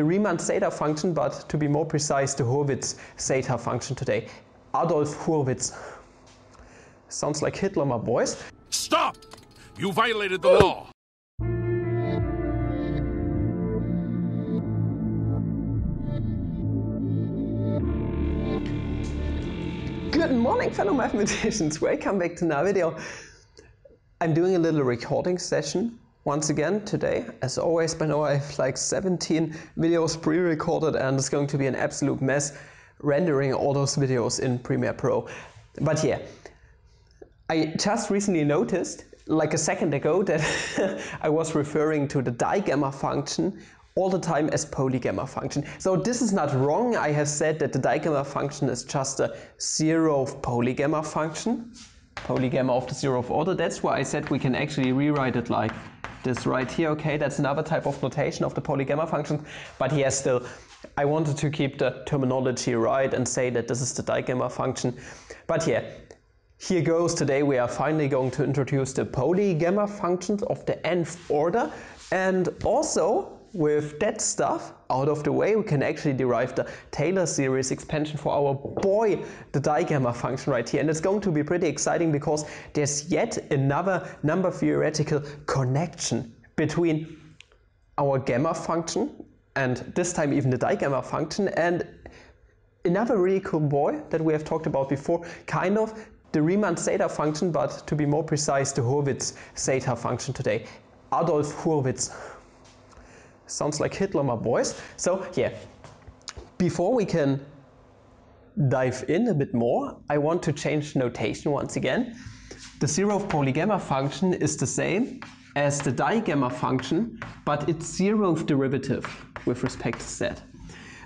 the Riemann zeta function, but to be more precise, the Hurwitz zeta function today. Adolf Hurwitz. Sounds like Hitler, my boys. Stop! You violated the law! Good morning, fellow mathematicians. Welcome back to another video. I'm doing a little recording session once again today. As always, by now I have like 17 videos pre-recorded and it's going to be an absolute mess rendering all those videos in Premiere Pro. But yeah, I just recently noticed like a second ago that I was referring to the digamma function all the time as polygamma function. So this is not wrong. I have said that the digamma function is just a zeroth polygamma function, polygamma of the zeroth order. That's why I said we can actually rewrite it like this right here. Okay, that's another type of notation of the polygamma function. But yes, still, I wanted to keep the terminology right and say that this is the digamma function. But yeah, here goes. Today we are finally going to introduce the polygamma functions of the nth order and also with that stuff out of the way, we can actually derive the Taylor series expansion for our boy, the digamma function right here. And it's going to be pretty exciting because there's yet another number theoretical connection between our gamma function and this time even the digamma function and another really cool boy that we have talked about before, kind of the Riemann zeta function, but to be more precise, the Hurwitz zeta function today. Adolf Hurwitz. Sounds like Hitler, my boys. So yeah, before we can dive in a bit more, I want to change notation once again. The zeroth polygamma function is the same as the digamma function, but its zeroth derivative with respect to z.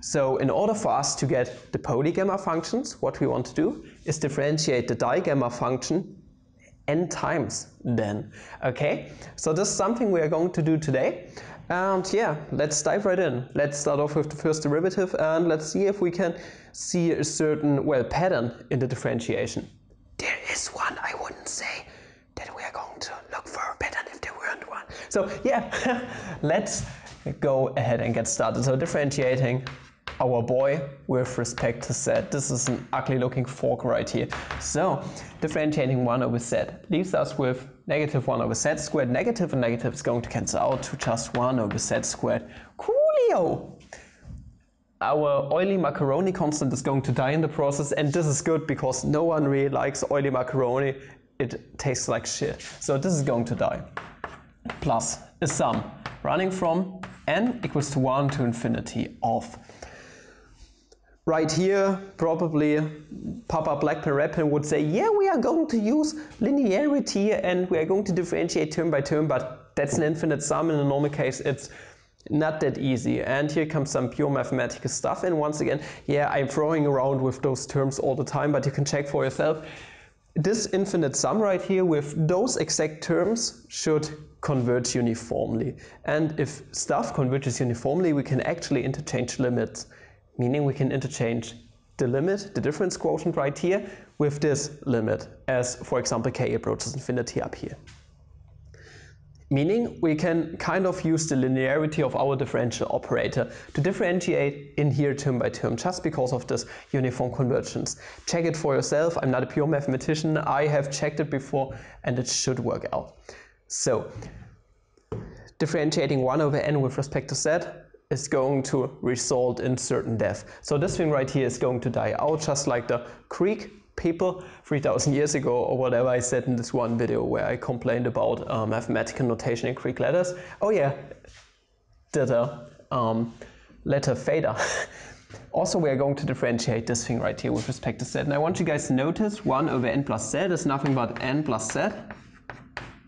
So in order for us to get the polygamma functions, what we want to do is differentiate the digamma function n times then. Okay, so this is something we are going to do today. And yeah, let's dive right in. Let's start off with the first derivative and let's see if we can see a certain, well, pattern in the differentiation. There is one, I wouldn't say that we are going to look for a pattern if there weren't one. So yeah, let's go ahead and get started. So differentiating our boy with respect to z. This is an ugly looking fork right here. So differentiating 1 over z leaves us with negative 1 over z squared. Negative and negative is going to cancel out to just 1 over z squared. Coolio! Our oily macaroni constant is going to die in the process and this is good because no one really likes oily macaroni. It tastes like shit. So this is going to die. Plus a sum running from n equals to 1 to infinity of right here, probably Papa blackpenredpen would say, yeah, we are going to use linearity and we are going to differentiate term by term, but that's an infinite sum. In a normal case, it's not that easy. And here comes some pure mathematical stuff. And once again, yeah, I'm throwing around with those terms all the time, but you can check for yourself. This infinite sum right here with those exact terms should converge uniformly. And if stuff converges uniformly, we can actually interchange limits meaning we can interchange the limit, the difference quotient right here, with this limit, as for example k approaches infinity up here. Meaning we can kind of use the linearity of our differential operator to differentiate in here term by term just because of this uniform convergence. Check it for yourself. I'm not a pure mathematician. I have checked it before and it should work out. So differentiating 1 over n with respect to z is going to result in certain death. So this thing right here is going to die out just like the Greek people 3000 years ago or whatever I said in this one video where I complained about uh, mathematical notation in Greek letters. Oh yeah, the um, letter theta. also we are going to differentiate this thing right here with respect to z. And I want you guys to notice 1 over n plus z is nothing but n plus z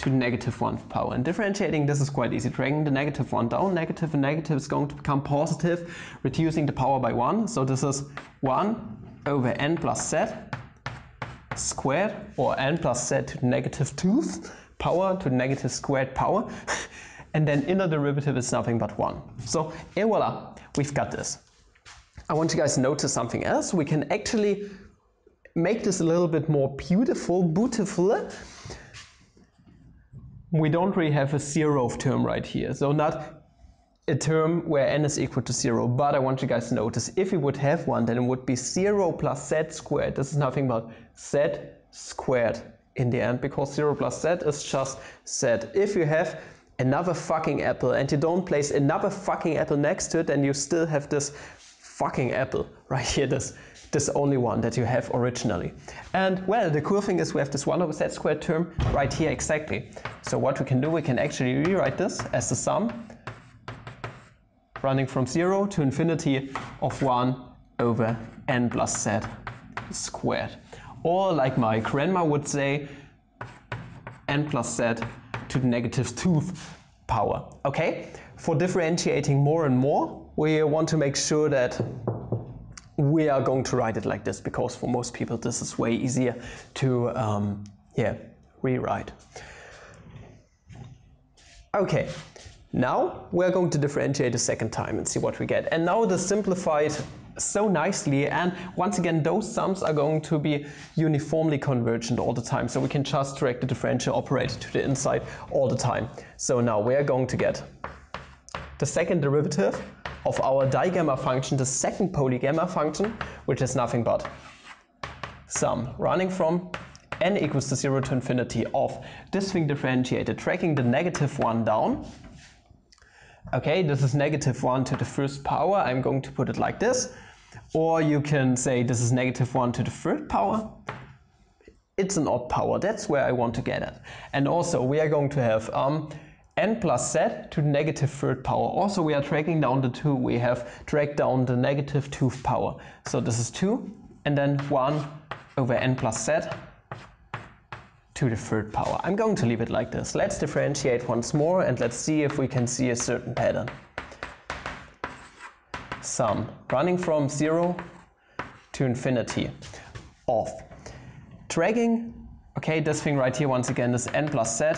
to the negative 1 power. And differentiating this is quite easy. Dragging the negative 1 down, negative and negative is going to become positive, reducing the power by 1. So this is 1 over n plus z squared, or n plus z to the negative 2th power to the negative squared power. and then inner derivative is nothing but 1. So, et voila, we've got this. I want you guys to notice something else. We can actually make this a little bit more beautiful, beautiful we don't really have a zeroth term right here. So not a term where n is equal to 0, but I want you guys to notice if we would have one, then it would be 0 plus z squared. This is nothing but z squared in the end, because 0 plus z is just z. If you have another fucking apple and you don't place another fucking apple next to it, then you still have this fucking apple right here, this, this only one that you have originally. And well, the cool thing is we have this 1 over z squared term right here exactly. So what we can do, we can actually rewrite this as the sum running from 0 to infinity of 1 over n plus z squared. Or like my grandma would say, n plus z to the negative 2th power. Okay? For differentiating more and more, we want to make sure that we are going to write it like this because for most people this is way easier to um, yeah rewrite. Okay, now we're going to differentiate a second time and see what we get. And now the simplified so nicely and once again those sums are going to be uniformly convergent all the time so we can just drag the differential operator to the inside all the time. So now we're going to get the second derivative of our digamma function, the second polygamma function, which is nothing but sum running from n equals to 0 to infinity of this thing differentiated, tracking the negative 1 down Okay, this is negative 1 to the first power. I'm going to put it like this. Or you can say this is negative 1 to the third power. It's an odd power. That's where I want to get at. And also, we are going to have um, n plus z to the negative third power. Also, we are dragging down the 2. We have dragged down the negative 2th power. So this is 2, and then 1 over n plus z to the third power. I'm going to leave it like this. Let's differentiate once more and let's see if we can see a certain pattern. Sum running from 0 to infinity of dragging, okay, this thing right here once again is n plus z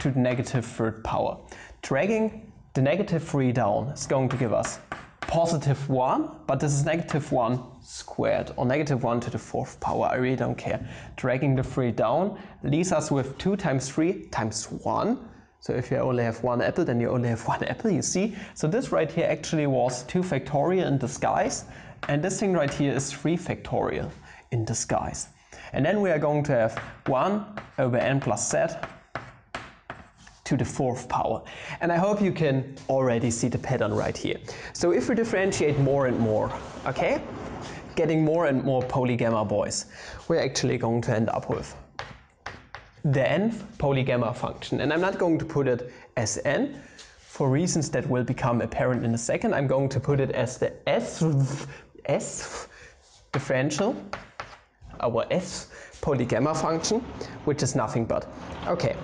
to the negative third power. Dragging the negative 3 down is going to give us positive 1, but this is negative 1 squared, or negative 1 to the fourth power, I really don't care. Dragging the 3 down leaves us with 2 times 3 times 1. So if you only have one apple, then you only have one apple, you see? So this right here actually was 2 factorial in disguise, and this thing right here is 3 factorial in disguise. And then we are going to have 1 over n plus z to the fourth power. And I hope you can already see the pattern right here. So if we differentiate more and more, okay, getting more and more polygamma boys, we're actually going to end up with the nth polygamma function. And I'm not going to put it as n for reasons that will become apparent in a second. I'm going to put it as the s, s differential, our s polygamma function, which is nothing but, okay,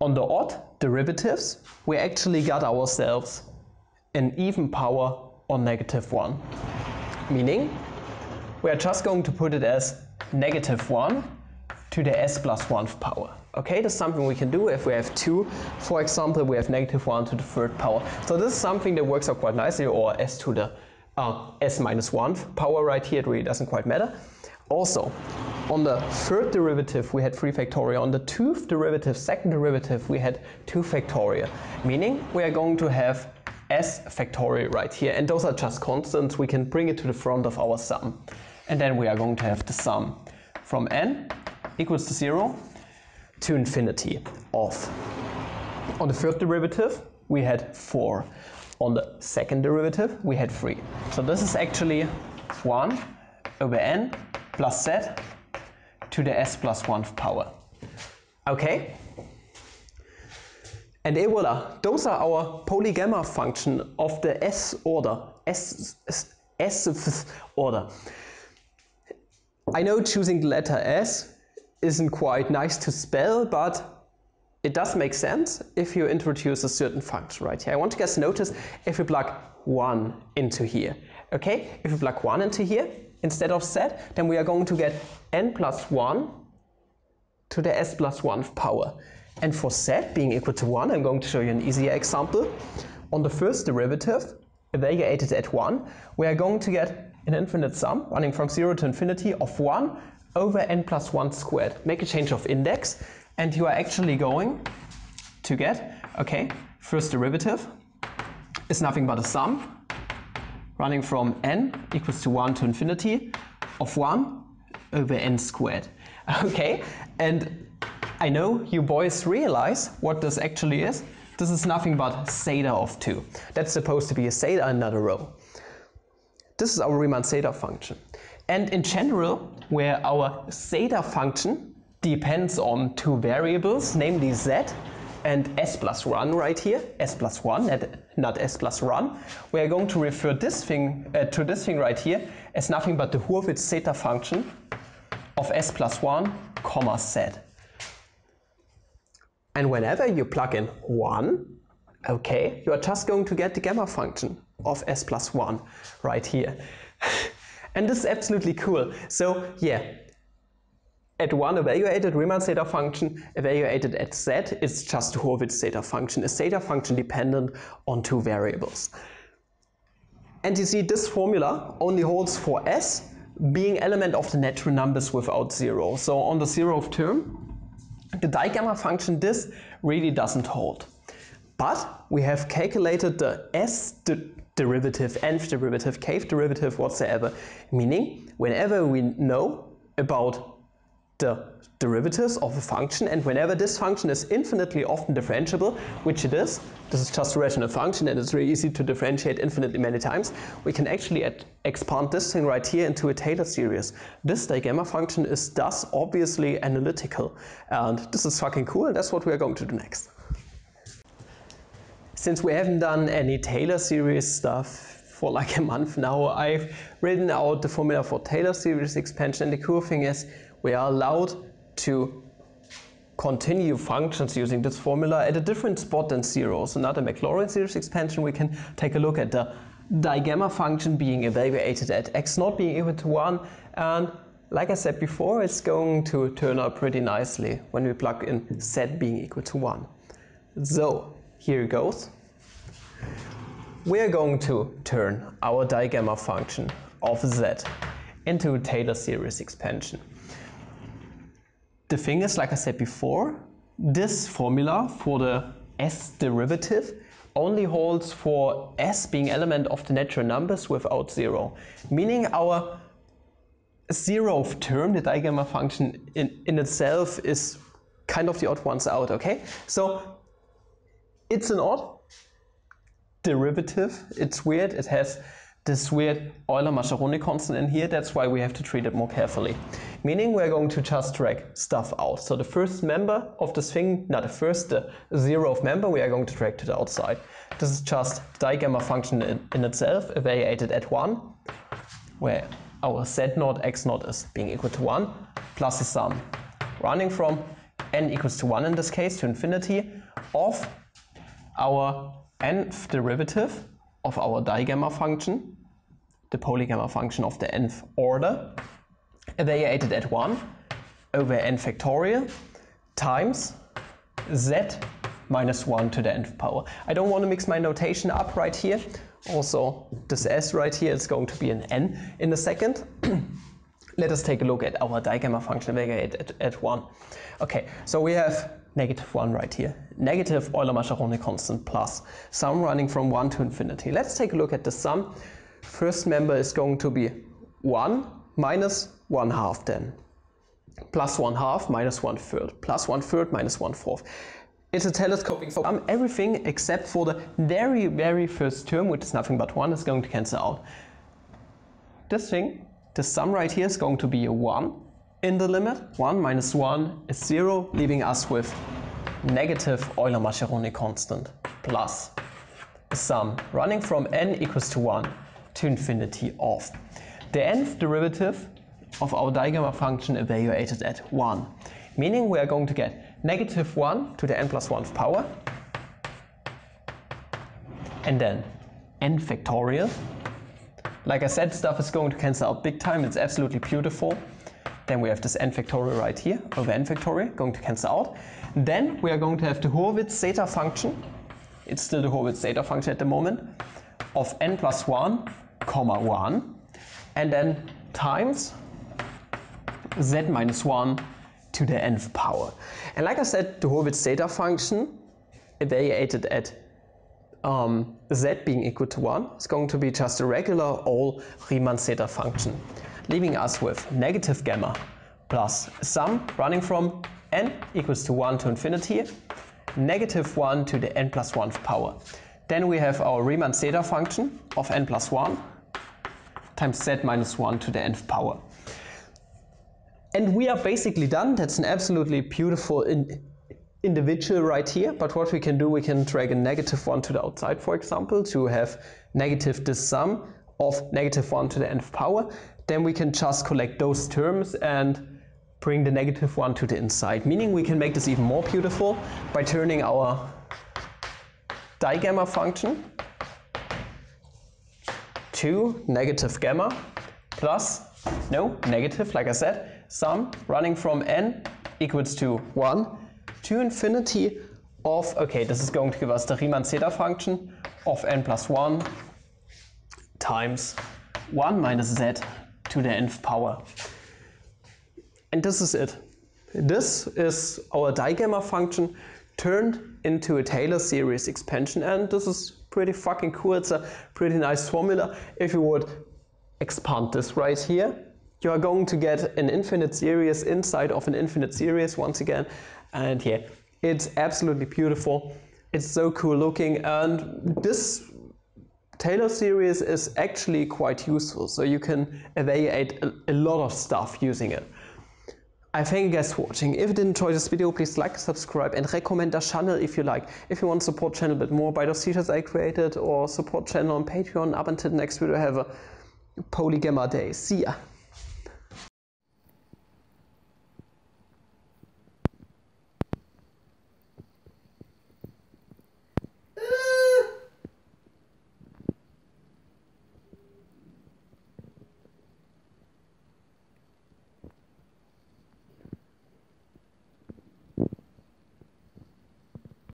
on the odd derivatives, we actually got ourselves an even power on negative 1. Meaning, we are just going to put it as negative 1 to the s plus 1 power. Okay, that's something we can do if we have 2. For example, we have negative 1 to the third power. So this is something that works out quite nicely, or s to the uh, s minus 1 power right here, it really doesn't quite matter. Also, on the third derivative, we had 3 factorial. On the 2th derivative, second derivative, we had 2 factorial, meaning we are going to have s factorial right here. And those are just constants. We can bring it to the front of our sum. And then we are going to have the sum from n equals to 0 to infinity of. On the first derivative, we had 4. On the second derivative, we had 3. So this is actually 1 over n plus z to the s plus 1 power. Okay? And et voila, those are our polygamma function of the s order, s, s, s order. I know choosing the letter s isn't quite nice to spell, but it does make sense if you introduce a certain function right here. I want you guys to notice if we plug 1 into here. Okay, if we plug 1 into here, instead of z, then we are going to get n plus 1 to the s plus 1 power. And for z being equal to 1, I'm going to show you an easier example. On the first derivative, evaluated at 1, we are going to get an infinite sum running from 0 to infinity of 1 over n plus 1 squared. Make a change of index, and you are actually going to get, okay, first derivative is nothing but a sum running from n equals to 1 to infinity of 1 over n squared. Okay, and I know you boys realize what this actually is. This is nothing but zeta of 2. That's supposed to be a zeta and not a rho. This is our Riemann zeta function. And in general, where our zeta function depends on two variables, namely z and s plus 1 right here, s plus 1, not s plus 1, we are going to refer this thing uh, to this thing right here as nothing but the Hurwitz zeta function of s plus 1 comma z. And whenever you plug in 1, okay, you are just going to get the gamma function of s plus 1 right here. and this is absolutely cool. So yeah, at 1 evaluated Riemann zeta function evaluated at z is just a Hurwitz zeta function, a zeta function dependent on two variables. And you see this formula only holds for s being element of the natural numbers without zero. So on the zeroth term, the digamma function this really doesn't hold. But we have calculated the s de derivative, nth derivative, kth derivative, whatsoever, meaning whenever we know about the derivatives of a function and whenever this function is infinitely often differentiable, which it is, this is just a rational function and it's really easy to differentiate infinitely many times, we can actually expand this thing right here into a Taylor series. This digamma function is thus obviously analytical and this is fucking cool and that's what we are going to do next. Since we haven't done any Taylor series stuff for like a month now, I've written out the formula for Taylor series expansion and the cool thing is we are allowed to continue functions using this formula at a different spot than zero. So not a Maclaurin series expansion, we can take a look at the digamma function being evaluated at x not being equal to 1 and like I said before, it's going to turn out pretty nicely when we plug in z being equal to 1. So, here it goes. We are going to turn our digamma function of z into a Taylor series expansion. The thing is, like I said before, this formula for the s derivative only holds for s being element of the natural numbers without zero, meaning our zeroth term, the digamma function in, in itself is kind of the odd ones out, okay? So it's an odd derivative, it's weird, it has this weird Euler-Mascheroni constant in here, that's why we have to treat it more carefully. Meaning we're going to just drag stuff out. So the first member of this thing, not the first, the zeroth member, we are going to drag to the outside. This is just digamma function in, in itself, evaluated at 1, where our z naught x naught is being equal to 1, plus the sum running from n equals to 1 in this case to infinity of our nth derivative of our digamma function the polygamma function of the nth order, evaluated at 1 over n factorial times z minus 1 to the nth power. I don't want to mix my notation up right here. Also, this s right here is going to be an n in a second. Let us take a look at our digamma function evaluated at, at 1. Okay, so we have negative 1 right here. Negative Euler-Mascheroni constant plus sum running from 1 to infinity. Let's take a look at the sum first member is going to be 1 minus 1 half then. Plus 1 half minus 1 third. Plus 1 third minus 1 fourth. It's a telescoping sum. Everything except for the very, very first term, which is nothing but 1, is going to cancel out. This thing, the sum right here is going to be a 1 in the limit. 1 minus 1 is 0, leaving us with negative Euler-Mascheroni constant plus the sum running from n equals to 1 to infinity of the nth derivative of our digamma function evaluated at 1, meaning we are going to get negative 1 to the n plus 1th power, and then n factorial. Like I said, stuff is going to cancel out big time, it's absolutely beautiful. Then we have this n factorial right here, over n factorial, going to cancel out. Then we are going to have the Hurwitz zeta function, it's still the Hurwitz zeta function at the moment, of n plus 1 comma 1 and then times z minus 1 to the nth power. And like I said, the Hurwitz zeta function evaluated at um, z being equal to 1 is going to be just a regular old Riemann zeta function, leaving us with negative gamma plus sum running from n equals to 1 to infinity, negative 1 to the n plus 1 power. Then we have our Riemann zeta function of n plus 1 times z minus 1 to the nth power. And we are basically done. That's an absolutely beautiful in individual right here. But what we can do, we can drag a negative 1 to the outside, for example, to have negative this sum of negative 1 to the nth power. Then we can just collect those terms and bring the negative 1 to the inside. Meaning we can make this even more beautiful by turning our digamma function to negative gamma plus, no, negative, like I said, sum running from n equals to 1 to infinity of, okay, this is going to give us the Riemann zeta function of n plus 1 times 1 minus z to the nth power. And this is it. This is our digamma function turned into a Taylor series expansion and this is pretty fucking cool. It's a pretty nice formula. If you would expand this right here, you are going to get an infinite series inside of an infinite series once again. And yeah, it's absolutely beautiful. It's so cool looking and this Taylor series is actually quite useful. So you can evaluate a, a lot of stuff using it. I thank you guys for watching. If you did enjoy this video, please like, subscribe and recommend the channel if you like. If you want to support channel a bit more, buy those t-shirts I created or support channel on Patreon. Up until next video, have a polygamma day. See ya!